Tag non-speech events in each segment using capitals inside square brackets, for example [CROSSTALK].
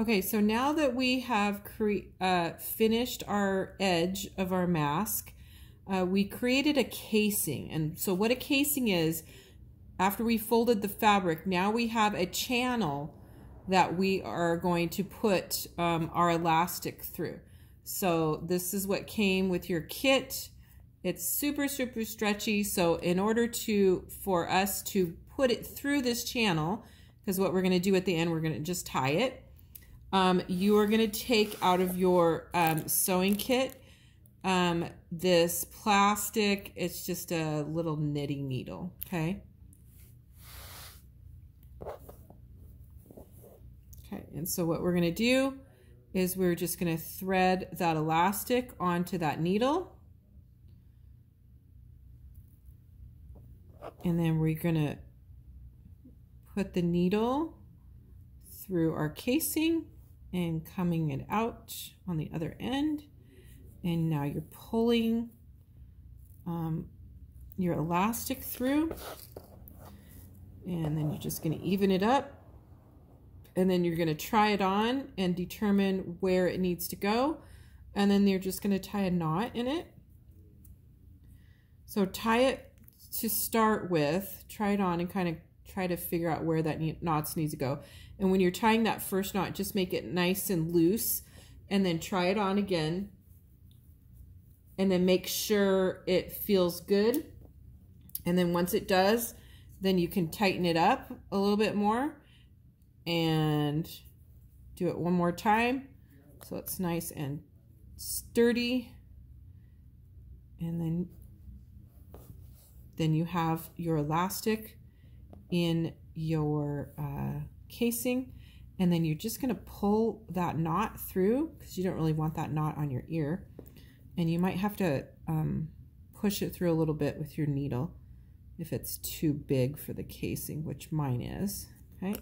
Okay, so now that we have uh, finished our edge of our mask, uh, we created a casing. And so what a casing is, after we folded the fabric, now we have a channel that we are going to put um, our elastic through. So this is what came with your kit. It's super, super stretchy. So in order to, for us to put it through this channel, because what we're going to do at the end, we're going to just tie it. Um, you are going to take out of your um, sewing kit um, this plastic, it's just a little knitting needle, okay? Okay, and so what we're going to do is we're just going to thread that elastic onto that needle. And then we're going to put the needle through our casing and coming it out on the other end. And now you're pulling um, your elastic through. And then you're just going to even it up. And then you're going to try it on and determine where it needs to go. And then you're just going to tie a knot in it. So tie it to start with, try it on and kind of try to figure out where that knots needs to go. And when you're tying that first knot, just make it nice and loose and then try it on again. And then make sure it feels good. And then once it does, then you can tighten it up a little bit more and do it one more time. So it's nice and sturdy. And then, then you have your elastic in your uh, casing and then you're just going to pull that knot through because you don't really want that knot on your ear and you might have to um, push it through a little bit with your needle if it's too big for the casing which mine is okay?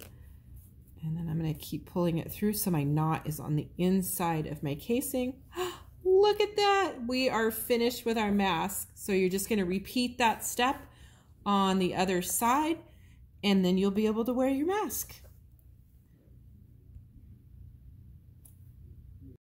And then I'm going to keep pulling it through so my knot is on the inside of my casing. [GASPS] Look at that! We are finished with our mask. So you're just going to repeat that step on the other side and then you'll be able to wear your mask.